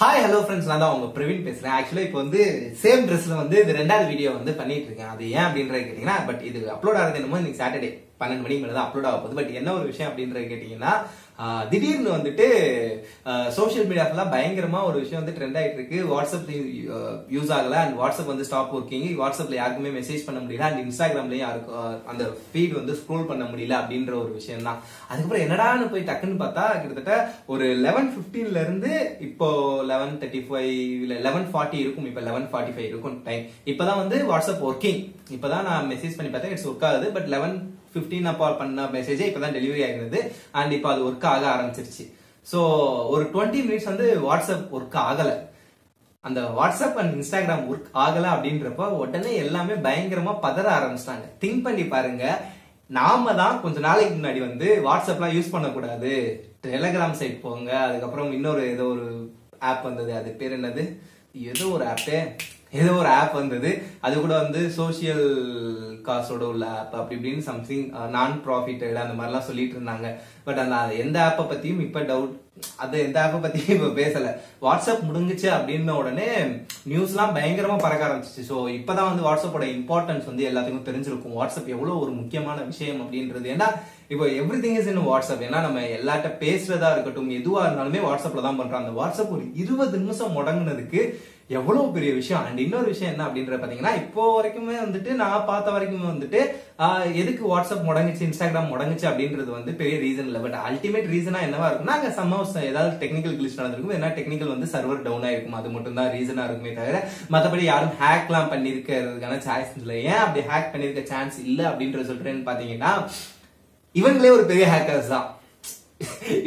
Hi hello friends நான் தான் உங்க பிரவீன் பேசுறேன். ஆக்சுவலா இப்போ வந்து சேம் ட்ரெஸ்ல வந்து இது ரெண்டாவது வீடியோ வந்து பண்ணிட்டு இருக்கேன். அது ஏன் அப்படின்றது கேட்டீங்கன்னா பட் இது அப்லோட் ஆகிறது என்னமோ இன்னைக்கு சாட்டர்டே பன்னெண்டு மணிக்கு மேலே தான் அப்லோட் ஆக போகுது. பட் என்ன ஒரு விஷயம் அப்படின்றது கேட்டீங்கன்னா திடீர்னு வந்துட்டு சோஷியல் மீடியாக்கெல்லாம் பயங்கரமா ஒரு விஷயம் வந்து ட்ரெண்ட் ஆகிட்டு இருக்கு வாட்ஸ்அப் யூஸ் ஆகல. அண்ட் வாட்ஸ்அப் வந்து ஸ்டாப் ஒர்க்கிங் வாட்ஸ்அப்ல யாருக்குமே மெசேஜ் பண்ண முடியல. அண்ட் இன்ஸ்டாகிராம்லயும் யாருக்கும் அந்த ஃபீட் வந்து ஸ்க்ரோல் பண்ண முடியல அப்படின்ற ஒரு விஷயம் தான் அதுக்கப்புறம் என்னடான்னு போய் டக்குன்னு பார்த்தா கிட்டத்தட்ட ஒரு லெவன் பிப்டீன்ல இருந்து இப்போ லெவன் தேர்ட்டி ஃபைவ் இல்ல லெவன் ஃபார்ட்டி இருக்கும். இப்போ லெவன் ஃபார்ட்டி ஃபைவ் இருக்கும் டைம் இப்போதான் வந்து வாட்ஸ்அப் ஒர்க்கிங் இப்போதான் நான் மெசேஜ் பண்ணி பார்த்தேன். இட்ஸ் ஒர்க் ஆகுது. பட் லெவன் ஃபிஃப்டீன் அப்போ பண்ண மெசேஜே இப்பதான் டெலிவரி ஆகிறது அண்ட் இப்போ அது ஒர்க் ஆக ஆரம்பிச்சிருச்சு. ஸோ ஒரு டுவெண்ட்டி மினிட்ஸ் வந்து வாட்ஸ்அப் ஒர்க் ஆகல. அந்த வாட்ஸ்அப் அண்ட் இன்ஸ்டாகிராம் ஒர்க் ஆகல அப்படின்றப்ப உடனே எல்லாமே பயங்கரமா பதற ஆரம்பிச்சிட்டாங்க. திங்க் பண்ணி பாருங்க. நாம தான் கொஞ்ச நாளைக்கு முன்னாடி வந்து வாட்ஸ்அப்லாம் யூஸ் பண்ணக்கூடாது. டெலகிராம் சைட் போங்க. அதுக்கப்புறம் இன்னொரு ஏதோ ஒரு ஆப் வந்தது. அது பேர் என்னது? ஏதோ ஒரு ஆப்பே ஏதோ ஒரு ஆப் வந்தது. அது கூட வந்து சோஷியல் காசோட உள்ள ஆப் அப்படி இப்படின்னு சம்திங் நான் ப்ராஃபிட்டட் அந்த மாதிரிலாம் சொல்லிட்டு இருந்தாங்க. பட் அந்த எந்த ஆப்பை பத்தியும் இப்ப டவுட் அது எந்த ஆப்பை பத்தியும் இப்ப பேசல. வாட்ஸ்அப் முடிஞ்சுச்சு அப்படின்ன உடனே நியூஸ்லாம் பயங்கரமா பறக்க ஆரம்பிச்சிச்சு. ஸோ இப்பதான் வந்து வாட்ஸ்அப்போட இம்பார்ட்டன்ஸ் வந்து எல்லாத்துக்கும் தெரிஞ்சிருக்கும். வாட்ஸ்அப் எவ்வளவு ஒரு முக்கியமான விஷயம் அப்படின்றது. ஏன்னா இப்போ everything is in WhatsApp ஏன்னா நம்ம எல்லாட்ட பேசுறதா இருக்கட்டும் எதுவா இருந்தாலுமே வாட்ஸ்அப்ல தான் பண்றோம் அந்த வாட்ஸ்அப் ஒரு இருபது நிமிஷம் முடங்குனதுக்கு எவ்வளவு பெரிய விஷயம்? அண்ட் இன்னொரு விஷயம் என்ன அப்படின்ற பாத்தீங்கன்னா இப்போ வரைக்குமே வந்துட்டு நான் பார்த்த வரைக்குமே வந்துட்டு எதுக்கு வாட்ஸ்அப் முடங்குச்சு இன்ஸ்டாகிராம் முடங்குச்சு அப்படின்றது வந்து பெரிய ரீசன் இல்லை. பட் அல்டிமேட் ரீசனா என்னவா இருக்கும்னா அங்க சம்மவ் ஏதாவது டெக்னிக்கல் கிளிச் நடந்திருக்கும். என்ன டெக்னிக்கல் வந்து சர்வர் டவுன் ஆயிருக்கும். அது மட்டும் தான் ரீசனா இருக்குமே தவிர மத்தபடி யாரும் ஹேக்லாம் பண்ணிருக்கிறதுக்கான சான்ஸ் இல்லை. ஏன் அப்படி ஹேக் பண்ணிருக்க சான்ஸ் இல்லை அப்படின்ற சொல்றேன்னு பாத்தீங்கன்னா இவங்களே ஒரு பெரிய ஹேக்கர்ஸ் தான்.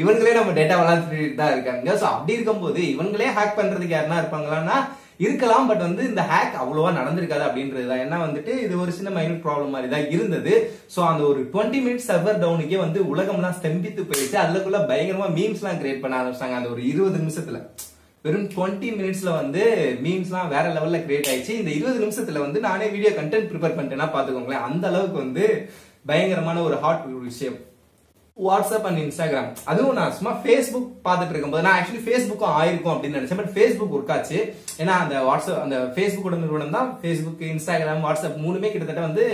இவங்களே நம்ம டேட்டா வளர்த்துட்டு தான் இருக்காங்க ஸோ அப்படி இருக்கும்போது இவங்களே ஹேக் பண்றதுக்கு யாருன்னா இருப்பாங்களான்னா இருக்கலாம். பட் வந்து இந்த ஹேக் அவ்வளோவா நடந்திருக்காது அப்படின்றது தான் ஏன்னா வந்துட்டு இது ஒரு சின்ன மைனூட் ப்ராப்ளம் மாதிரி தான் இருந்தது. ஸோ அந்த ஒரு டுவெண்ட்டி மினிட்ஸ் சர்வர் டவுனுக்கே வந்து உலகம்லாம் ஸ்தம்பித்து போயிடுச்சு அதுக்குள்ள பயங்கரமா மீம்ஸ்லாம் கிரியேட் பண்ண ஆரம்பிச்சாங்க அந்த ஒரு இருபது நிமிஷத்துல. வெறும் டுவெண்ட்டி மினிட்ஸ்ல வந்து மீம்ஸ்லாம் வேற லெவல்ல கிரியேட் ஆயிடுச்சு. இந்த இருபது நிமிஷத்துல வந்து நானே வீடியோ கண்டென்ட் ப்ரிப்பேர் பண்ணிட்டேன்னா பாத்துக்கோங்களேன். அந்த அளவுக்கு வந்து பயங்கரமான ஒரு ஹாட் விஷயம். வாட்ஸ்அப் அண்ட் இன்ஸ்டாகிராம் அதுவும் நான் சும்மா ஃபேஸ்புக் பார்த்துட்டு இருக்கும்போது நான் ஆக்சுவலி ஃபேஸ்புக்கும் ஆயிருக்கும் அப்படின்னு நினைச்சேன். பட் ஃபேஸ்புக் ஒர்க் ஆச்சு ஏன்னா அந்த வாட்ஸ்அப் அந்த ஃபேஸ்புக்கோட நிறுவனம் தான். ஃபேஸ்புக் இன்ஸ்டாகிராம் வாட்ஸ்அப் மூணுமே கிட்டத்தட்ட வந்து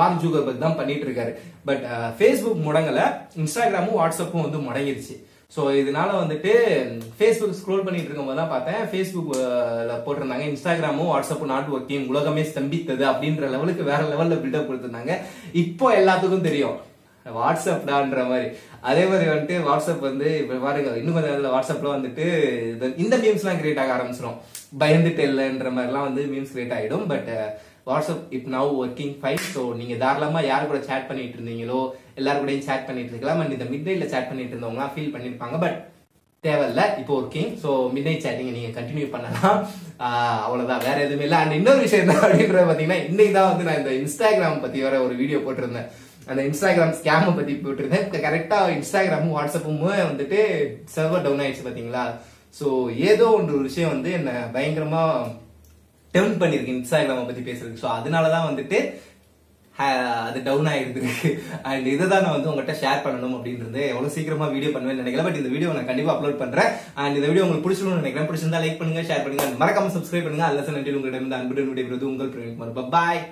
மார்க் ஜூகர்பர்க் தான் பண்ணிட்டு இருக்காரு. பட் ஃபேஸ்புக் முடங்கல. இன்ஸ்டாகிராமும் வாட்ஸ்அப்பும் வந்து முடங்கிருச்சு. ஸோ இதனால வந்துட்டு ஃபேஸ்புக் ஸ்க்ரோல் பண்ணிட்டு இருக்கும்போது தான் பார்த்தேன் ஃபேஸ்புக்கில் போட்டிருந்தாங்க. இன்ஸ்டாகிராமும் வாட்ஸ்அப்பும் நாட் ஒர்க்கிங் உலகமே ஸ்தம்பித்தது அப்படின்ற லெவலுக்கு வேற லெவலில் பில்டப் கொடுத்துருந்தாங்க. இப்போ எல்லாத்துக்கும் தெரியும். வாட்ஸ்அப்டான்ற மாதிரி. அதே மாதிரி வந்துட்டு வாட்ஸ்அப் வந்து இப்போ பாருங்க இன்னும் கொஞ்சம் நேரத்தில் வாட்ஸ்அப்ல வந்துட்டு இந்த- இந்த கிரியேட் ஆக ஆரம்பிச்சிடும் பயந்துட்டு இல்லைன்ற மாதிரிலாம் வந்து மீம்ஸ் கிரியேட் ஆகிடும் but WhatsApp if now working fine so நீங்கள் தாராளமாக யார் கூட சேட் பண்ணிட்டு இருந்தீங்களோ எல்லாரும் கூடயும் சேட் பண்ணிட்டு இருக்கலாம். அண்ட் இந்த மிட் நைட்ல சேட் பண்ணிட்டு இருந்தவங்களாம் ஃபீல் பண்ணியிருப்பாங்க பட் தேவையில்ல இப்போ working so midnight chatting நீங்கள் கண்டினியூ பண்ணலாம் அவ்வளோதான் வேற எதுவுமே இல்லை. அண்ட் இன்னொரு விஷயம் என்ன அப்படின்றத பார்த்தீங்கன்னா இன்னைக்கு தான் வந்து நான் இந்த இன்ஸ்டாகிராம் பற்றி வர ஒரு வீடியோ போட்டிருந்தேன். அந்த இன்ஸ்டாகிராம் ஸ்கேமை பத்தி போட்டிருந்தேன். கரெக்டா இன்ஸ்டாகிராமும் வாட்ஸ்அப்பும் வந்துட்டு சர்வர் டவுன் ஆயிடுச்சு பாத்தீங்களா? ஸோ ஏதோ ஒன்று ஒரு விஷயம் வந்து என்ன பயங்கரமா டெம்ப் பண்ணிருக்கு இன்ஸ்டாகிராமை பத்தி பேசுறதுக்கு. ஸோ அதனாலதான் வந்துட்டு அது டவுன் ஆயிருக்கு அண்ட் இதை தான் நான் வந்து உங்கள்கிட்ட ஷேர் பண்ணணும் அப்படின்றது எவ்வளவு சீக்கிரமா வீடியோ பண்ணுவேன் நினைக்கல பட் இந்த வீடியோ நான் கண்டிப்பா அப்லோட் பண்றேன். அண்ட் இந்த வீடியோ உங்களுக்கு பிடிச்சிருந்தோம் நினைக்கிறேன். பிடிச்சிருந்தா லைக் பண்ணுங்க ஷேர் பண்ணுங்க. மறக்காம சப்ஸ்கிரைப் பண்ணுங்க. அல்லது நன்றி உங்களிடம் அன்புடன் விடைபெறுவது உங்கள் பிரவீன் பாய்